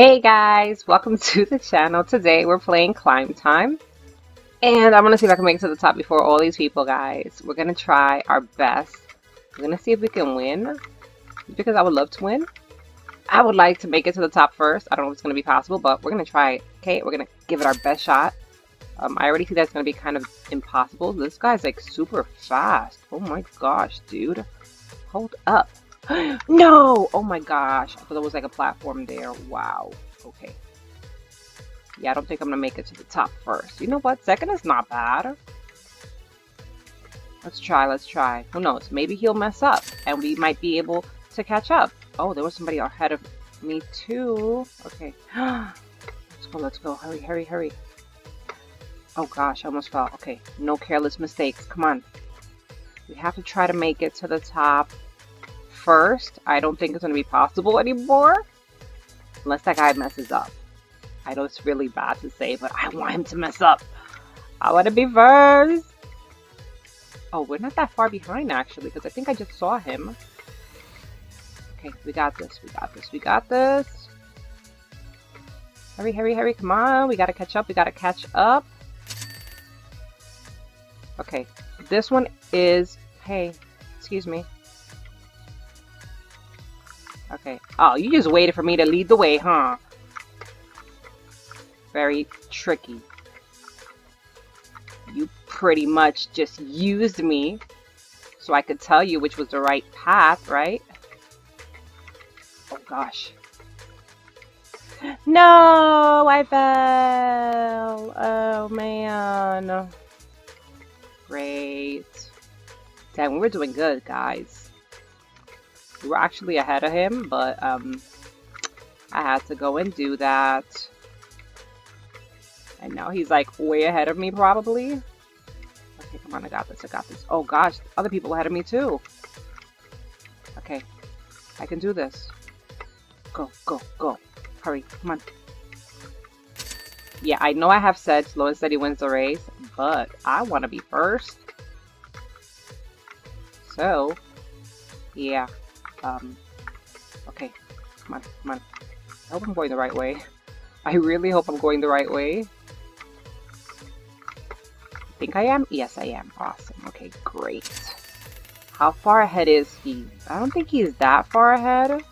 Hey guys, welcome to the channel. Today we're playing Climb Time. And I'm going to see if I can make it to the top before all these people, guys. We're going to try our best. We're going to see if we can win. Because I would love to win. I would like to make it to the top first. I don't know if it's going to be possible, but we're going to try it. Okay, we're going to give it our best shot. Um, I already see that's going to be kind of impossible. This guy's like super fast. Oh my gosh, dude. Hold up. no! Oh my gosh. I thought there was like a platform there. Wow. Okay. Yeah, I don't think I'm gonna make it to the top first. You know what? Second is not bad. Let's try, let's try. Who knows? Maybe he'll mess up and we might be able to catch up. Oh, there was somebody ahead of me too. Okay. let's go, let's go. Hurry, hurry, hurry. Oh gosh, I almost fell. Okay, no careless mistakes. Come on. We have to try to make it to the top first. I don't think it's going to be possible anymore. Unless that guy messes up. I know it's really bad to say, but I want him to mess up. I want to be first. Oh, we're not that far behind, actually, because I think I just saw him. Okay, we got this, we got this, we got this. Hurry, hurry, hurry, come on. We gotta catch up, we gotta catch up. Okay, this one is... Hey, excuse me. Okay. Oh, you just waited for me to lead the way, huh? Very tricky. You pretty much just used me so I could tell you which was the right path, right? Oh gosh. No, I fell. Oh man. Great. Damn, we were doing good, guys. We were actually ahead of him, but um, I had to go and do that. And now he's like way ahead of me probably. Okay, come on, I got this, I got this. Oh gosh, other people ahead of me too. Okay, I can do this. Go, go, go. Hurry, come on. Yeah, I know I have said slow and steady wins the race, but I want to be first. So, yeah. Um, okay, come on, come on. I hope I'm going the right way. I really hope I'm going the right way. I think I am? Yes, I am. Awesome. Okay, great. How far ahead is he? I don't think he's that far ahead.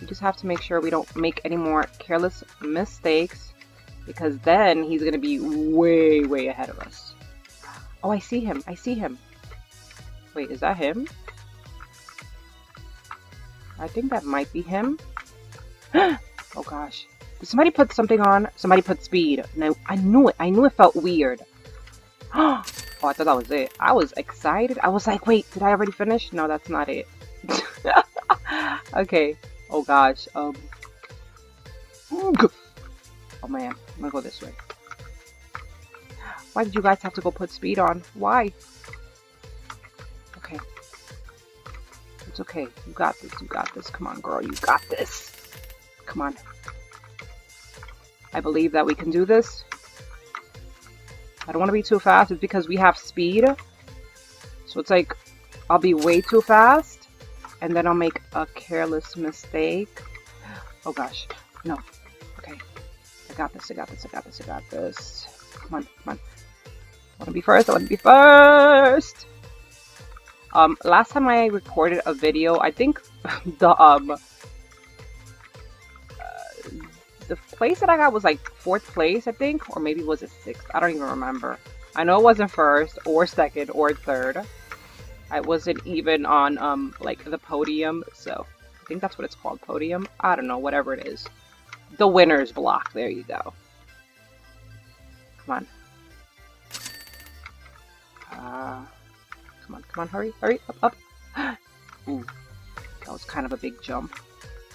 We just have to make sure we don't make any more careless mistakes because then he's going to be way, way ahead of us. Oh, I see him. I see him. Wait, is that him? I think that might be him. oh gosh. Did somebody put something on? Somebody put speed. No, I knew it. I knew it felt weird. oh, I thought that was it. I was excited. I was like, wait, did I already finish? No, that's not it. okay. Oh gosh. Um. Oh man, I'm gonna go this way. Why did you guys have to go put speed on? Why? It's okay. You got this. You got this. Come on, girl. You got this. Come on. I believe that we can do this. I don't want to be too fast. It's because we have speed. So it's like I'll be way too fast. And then I'll make a careless mistake. Oh gosh. No. Okay. I got this. I got this. I got this. I got this. Come on. Come on. I want to be first. I want to be first. Um, last time I recorded a video, I think the um uh, the place that I got was like fourth place, I think, or maybe was it sixth? I don't even remember. I know it wasn't first or second or third. I wasn't even on um like the podium, so I think that's what it's called, podium. I don't know, whatever it is. The winner's block. There you go. Come on. Uh, Come on, come on, hurry, hurry, up, up. Ooh, that was kind of a big jump,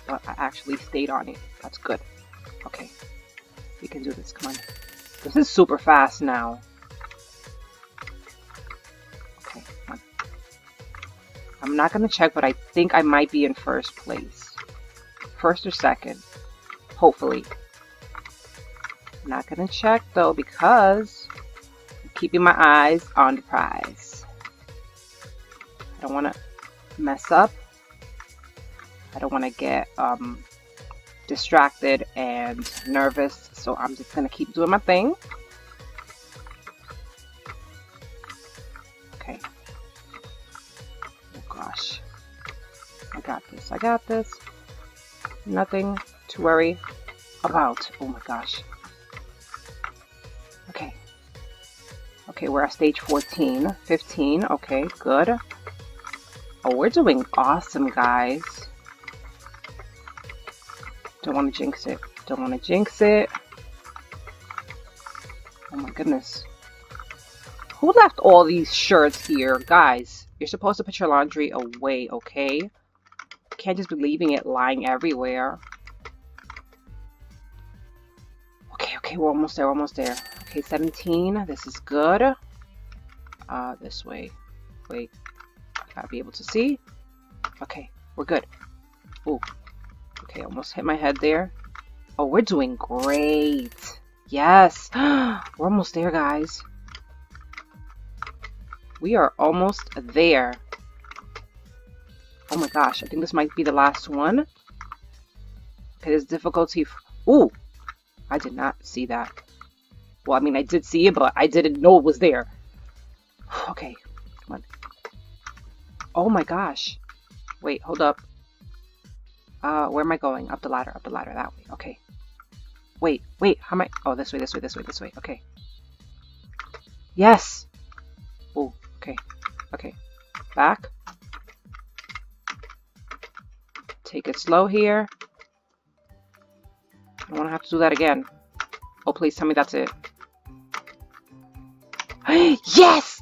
but I actually stayed on it. That's good. Okay, we can do this, come on. This is super fast now. Okay, come on. I'm not gonna check, but I think I might be in first place. First or second, hopefully. Not gonna check though because I'm keeping my eyes on the prize don't want to mess up. I don't want to get um, distracted and nervous, so I'm just gonna keep doing my thing. Okay. Oh gosh. I got this. I got this. Nothing to worry about. Oh my gosh. Okay. Okay, we're at stage 14. 15. Okay, good. Oh, we're doing awesome, guys. Don't want to jinx it. Don't want to jinx it. Oh my goodness. Who left all these shirts here? Guys, you're supposed to put your laundry away, okay? You can't just be leaving it lying everywhere. Okay, okay, we're almost there, almost there. Okay, 17. This is good. Uh, this way. Wait. Gotta be able to see. Okay, we're good. Ooh. Okay, almost hit my head there. Oh, we're doing great. Yes. we're almost there, guys. We are almost there. Oh my gosh, I think this might be the last one. Okay, there's difficulty. Ooh, I did not see that. Well, I mean, I did see it, but I didn't know it was there. Okay. Oh my gosh. Wait, hold up. Uh, where am I going? Up the ladder, up the ladder, that way. Okay. Wait, wait, how am I? Oh, this way, this way, this way, this way. Okay. Yes! Oh, okay. Okay. Back. Take it slow here. I don't want to have to do that again. Oh, please tell me that's it. yes!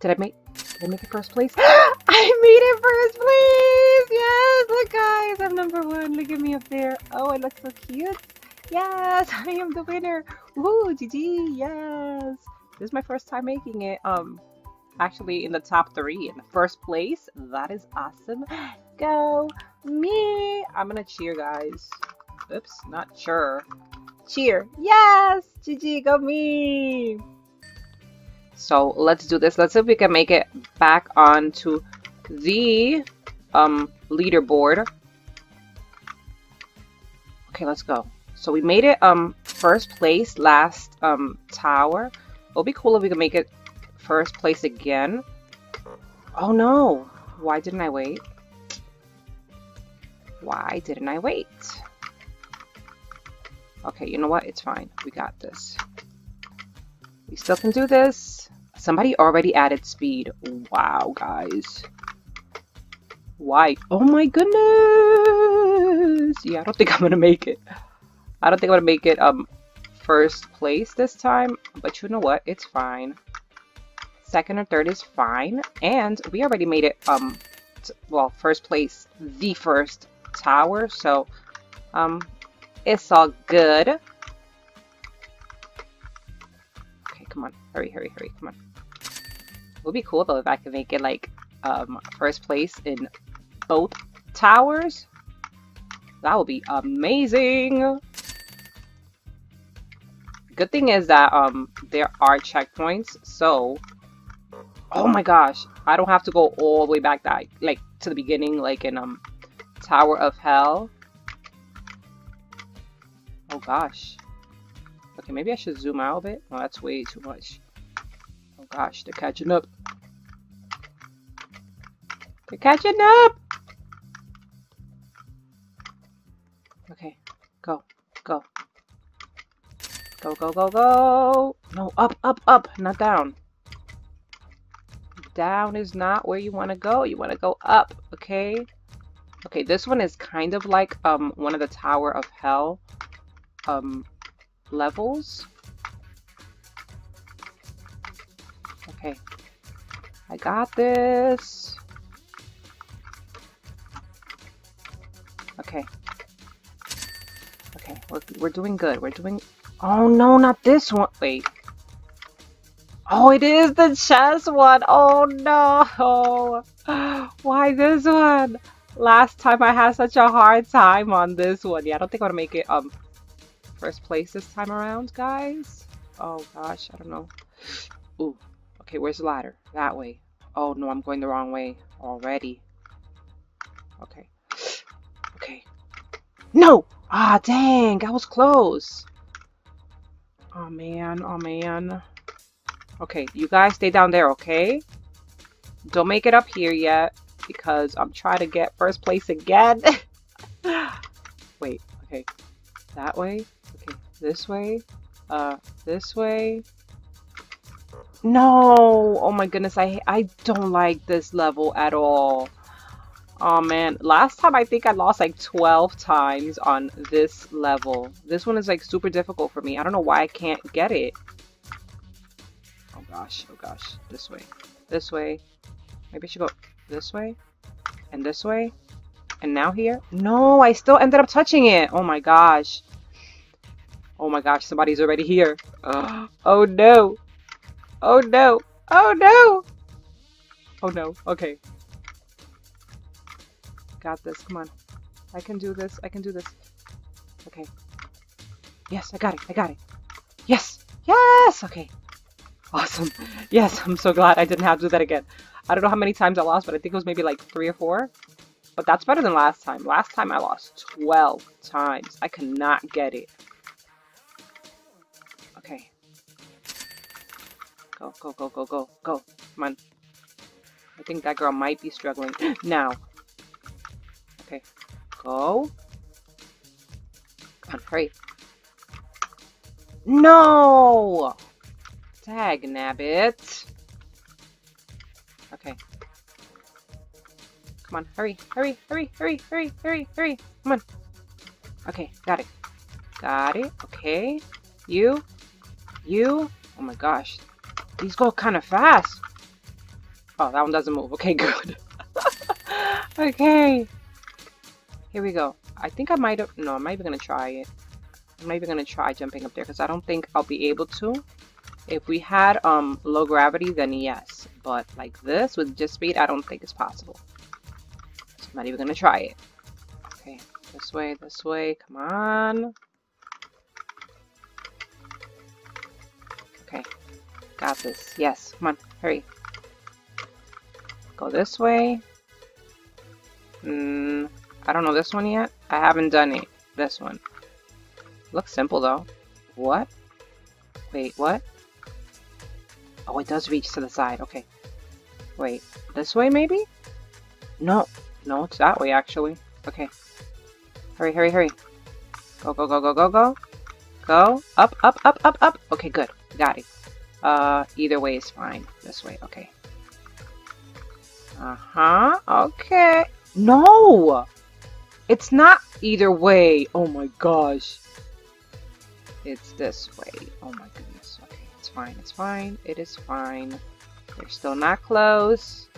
Did I make did I make it first place? I made it first place! Yes! Look guys, I'm number one. Look at me up there. Oh, I look so cute. Yes! I am the winner. Woo! GG! Yes! This is my first time making it. Um actually in the top three in the first place. That is awesome. Go me! I'm gonna cheer guys. Oops, not sure. Cheer. Yes! GG, go me! So let's do this. Let's see if we can make it back onto the um, leaderboard. Okay, let's go. So we made it um first place last um tower. It'll be cool if we can make it first place again. Oh no! Why didn't I wait? Why didn't I wait? Okay, you know what? It's fine. We got this. We still can do this. Somebody already added speed. Wow, guys. Why? Oh my goodness! Yeah, I don't think I'm gonna make it. I don't think I'm gonna make it um first place this time. But you know what? It's fine. Second or third is fine. And we already made it um well first place the first tower. So um it's all good. Okay, come on. Hurry, hurry, hurry. Come on. It would be cool though if I could make it like um, first place in both towers. That would be amazing. Good thing is that um there are checkpoints, so oh my gosh, I don't have to go all the way back that like to the beginning, like in um Tower of Hell. Oh gosh. Okay, maybe I should zoom out a bit. No, that's way too much. Oh gosh, they're catching up. They're catching up! Go, go. Go, go, go, go! No, up, up, up, not down. Down is not where you want to go. You want to go up, okay? Okay, this one is kind of like um one of the Tower of Hell um, levels. Okay. I got this. Okay. We're, we're doing good. We're doing... Oh, no, not this one. Wait. Oh, it is the chess one. Oh, no. Why this one? Last time I had such a hard time on this one. Yeah, I don't think I'm gonna make it um first place this time around, guys. Oh gosh, I don't know. Ooh, okay, where's the ladder? That way. Oh no, I'm going the wrong way already. Okay. Okay. No! Ah, dang, I was close. Oh man, oh man. Okay, you guys stay down there, okay? Don't make it up here yet because I'm trying to get first place again. Wait, okay. That way? Okay, this way? Uh, this way? No! Oh my goodness, I, I don't like this level at all. Oh man, last time I think I lost like 12 times on this level. This one is like super difficult for me. I don't know why I can't get it. Oh gosh, oh gosh. This way. This way. Maybe I should go this way. And this way. And now here. No, I still ended up touching it. Oh my gosh. Oh my gosh, somebody's already here. Oh no. Oh no. Oh no. Oh no. Okay. Got this. Come on. I can do this. I can do this. Okay. Yes, I got it. I got it. Yes. Yes. Okay. Awesome. Yes, I'm so glad I didn't have to do that again. I don't know how many times I lost, but I think it was maybe like three or four. But that's better than last time. Last time I lost 12 times. I could not get it. Okay. Go, go, go, go, go, go. Come on. I think that girl might be struggling. now. Okay. Go. Come on, hurry. No! Tag nabbit. Okay. Come on, hurry, hurry, hurry, hurry, hurry, hurry, hurry. Come on. Okay, got it. Got it. Okay. You. You. Oh my gosh. These go kind of fast. Oh, that one doesn't move. Okay, good. okay. Here we go. I think I might have... No, I'm not even going to try it. I'm not even going to try jumping up there because I don't think I'll be able to. If we had um low gravity, then yes. But like this, with just speed, I don't think it's possible. So I'm not even going to try it. Okay, this way, this way. Come on. Okay, got this. Yes, come on, hurry. Go this way. Hmm. I don't know this one yet. I haven't done it. This one. Looks simple though. What? Wait, what? Oh, it does reach to the side. Okay. Wait, this way maybe? No. No, it's that way actually. Okay. Hurry, hurry, hurry. Go, go, go, go, go, go. Go. Up, up, up, up, up. Okay, good. Got it. Uh, either way is fine. This way, okay. Uh-huh. Okay. No! It's not either way. Oh my gosh. It's this way. Oh my goodness. Okay, it's fine. It's fine. It is fine. They're still not close.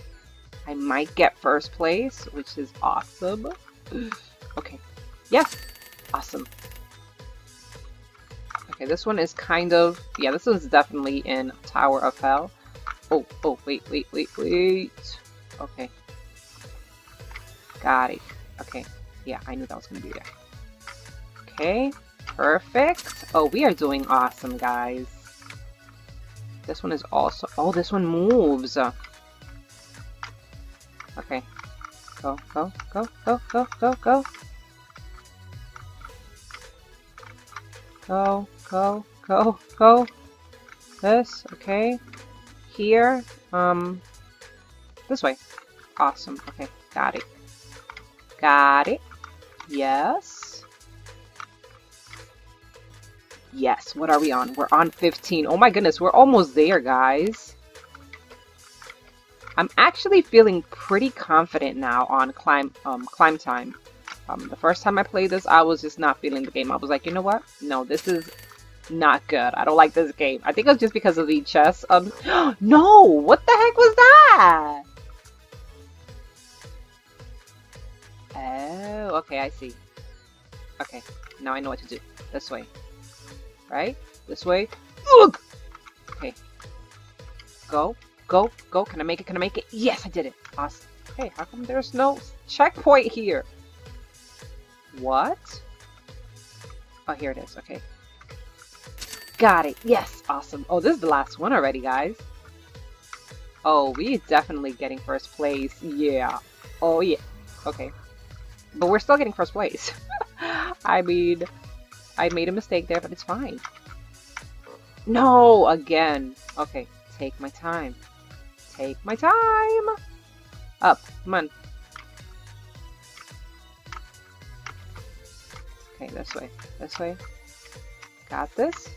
I might get first place, which is awesome. okay. Yes! Awesome. Okay, this one is kind of... Yeah, this one's definitely in Tower of Hell. Oh, oh, wait, wait, wait, wait. Okay. Got it. Okay. Yeah, I knew that was going to be there. Okay, perfect. Oh, we are doing awesome, guys. This one is also... Oh, this one moves. Okay. Go, go, go, go, go, go, go. Go, go, go, go. This, okay. Here, um, this way. Awesome. Okay, got it. Got it. Yes. Yes, what are we on? We're on 15. Oh my goodness, we're almost there, guys. I'm actually feeling pretty confident now on climb um, climb time. Um, the first time I played this, I was just not feeling the game. I was like, you know what? No, this is not good. I don't like this game. I think it was just because of the chess. Um, no! What the heck was that? Oh, okay, I see. Okay, now I know what to do. This way. Right? This way. Ugh! Okay. Go, go, go. Can I make it? Can I make it? Yes, I did it. Awesome. Hey, how come there's no checkpoint here? What? Oh, here it is. Okay. Got it. Yes. Awesome. Oh, this is the last one already, guys. Oh, we definitely getting first place. Yeah. Oh, yeah. Okay. But we're still getting first place. I mean, I made a mistake there, but it's fine. No, again. Okay, take my time. Take my time. Up, come on. Okay, this way, this way. Got this.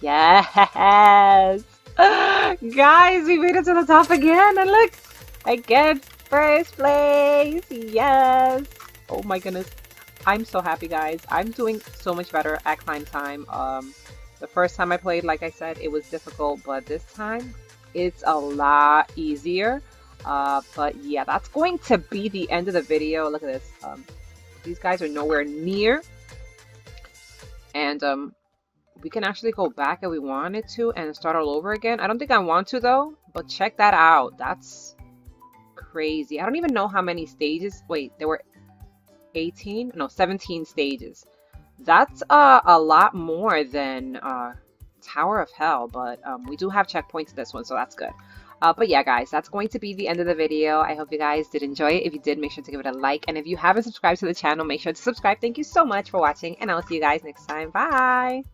Yes! Guys, we made it to the top again, and look! I get first place! Yes! Oh my goodness. I'm so happy, guys. I'm doing so much better at climb time. Um, the first time I played, like I said, it was difficult, but this time, it's a lot easier. Uh, but yeah, that's going to be the end of the video. Look at this. Um, these guys are nowhere near. And um, we can actually go back if we wanted to and start all over again. I don't think I want to though, but check that out. That's crazy. I don't even know how many stages. Wait, there were 18? No, 17 stages. That's uh, a lot more than uh, Tower of Hell, but um, we do have checkpoints in this one, so that's good. Uh, but yeah, guys, that's going to be the end of the video. I hope you guys did enjoy it. If you did, make sure to give it a like. And if you haven't subscribed to the channel, make sure to subscribe. Thank you so much for watching, and I'll see you guys next time. Bye!